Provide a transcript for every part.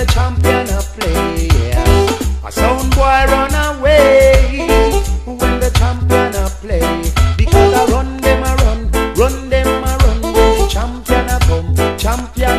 the champion a play. A sound boy run away when the champion a play. Because I run them a run, run them a run when the champion a come, champion.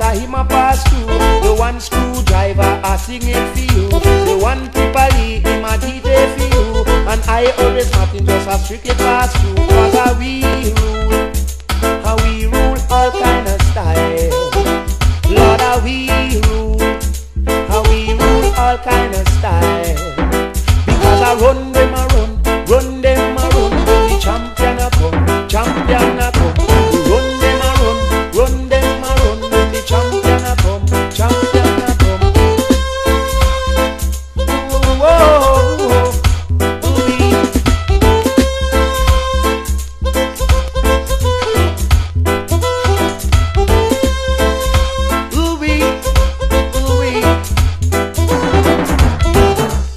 A him a pass through. The one screwdriver a sing it for you. The one Tippa Lee him a DJ for you. And I always nothing just a strictly pass through. Cause how we rule, how we rule all kind of style. Lord, how we rule, how we rule all kind of style. Because I run,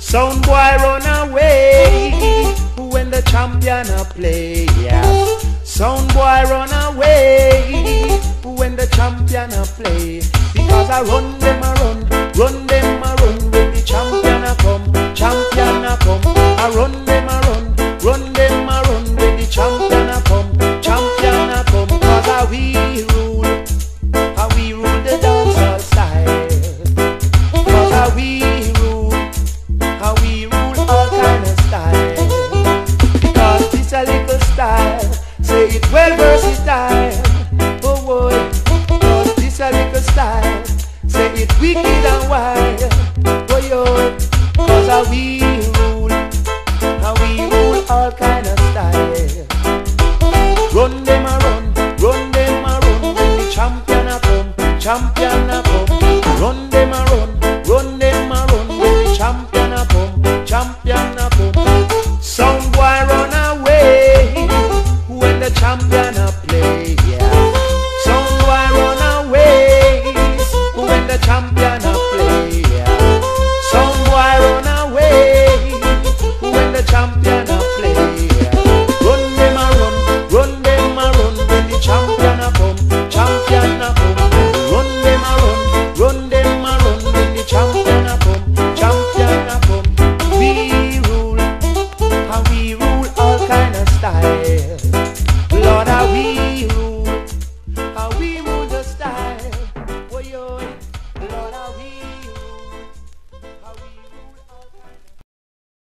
Sound boy run away when the champion a play. Sound boy run away when the champion a play. Because I run them a run, run them a run when the champion a come, champion a come. I run them a run, run them a run when the champion a come, champion a come. Cause how we rule, how we rule the dancehall style. Cause how we say it well versatile. Oh boy, cause this a little style, say it wicked and wild. Oh yo, cause how we rule, how we rule all kind of style. Run them a run, them a run, when the champion a come, champion